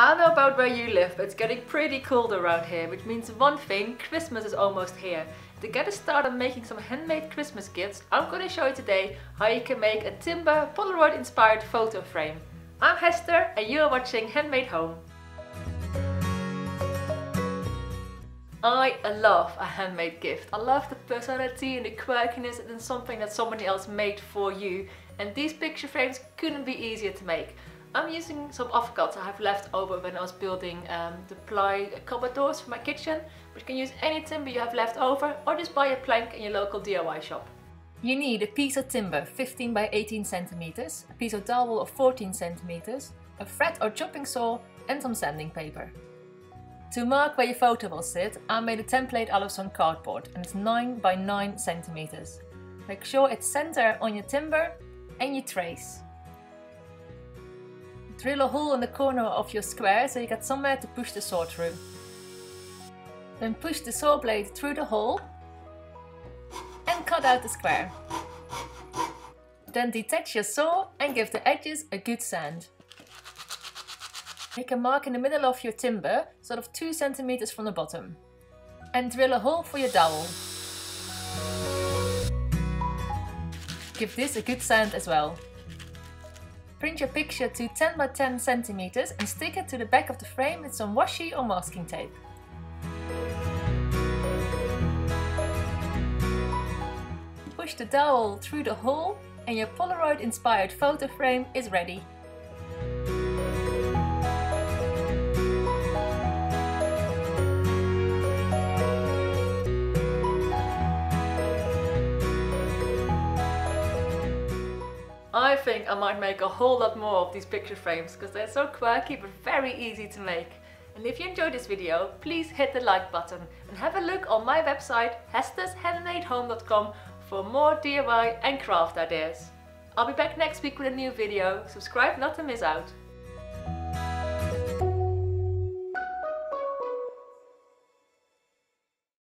I don't know about where you live, but it's getting pretty cold around here, which means one thing, Christmas is almost here. To get us started making some handmade Christmas gifts, I'm going to show you today how you can make a timber Polaroid inspired photo frame. I'm Hester and you are watching Handmade Home. I love a handmade gift. I love the personality and the quirkiness and something that somebody else made for you. And these picture frames couldn't be easier to make. I'm using some offcuts I have left over when I was building um, the ply cupboard doors for my kitchen. But you can use any timber you have left over or just buy a plank in your local DIY shop. You need a piece of timber 15 by 18 centimeters, a piece of dowel of 14 centimeters, a fret or coping saw and some sanding paper. To mark where your photo will sit, I made a template out of some cardboard and it's 9 by 9 centimeters. Make sure it's center on your timber and you trace. Drill a hole in the corner of your square so you get somewhere to push the saw through. Then push the saw blade through the hole and cut out the square. Then detach your saw and give the edges a good sand. Make a mark in the middle of your timber, sort of 2 centimeters from the bottom. And drill a hole for your dowel. Give this a good sand as well. Print your picture to 10 by 10 centimeters and stick it to the back of the frame with some washi or masking tape. Push the dowel through the hole and your Polaroid inspired photo frame is ready. I think I might make a whole lot more of these picture frames because they're so quirky but very easy to make. And if you enjoyed this video, please hit the like button and have a look on my website hestershandmadehome.com for more DIY and craft ideas. I'll be back next week with a new video, subscribe not to miss out.